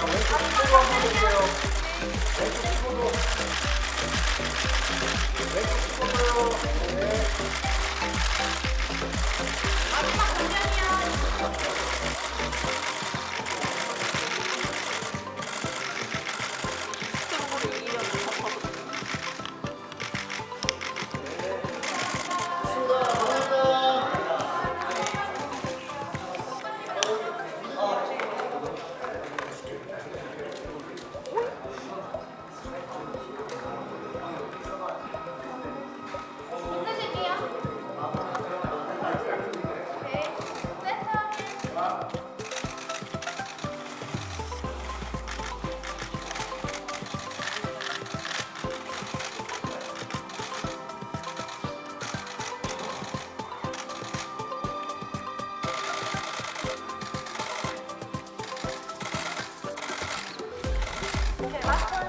아, 왼쪽 한번 보세요. 왼쪽 네. 마지막 장면이야. 맞춰요.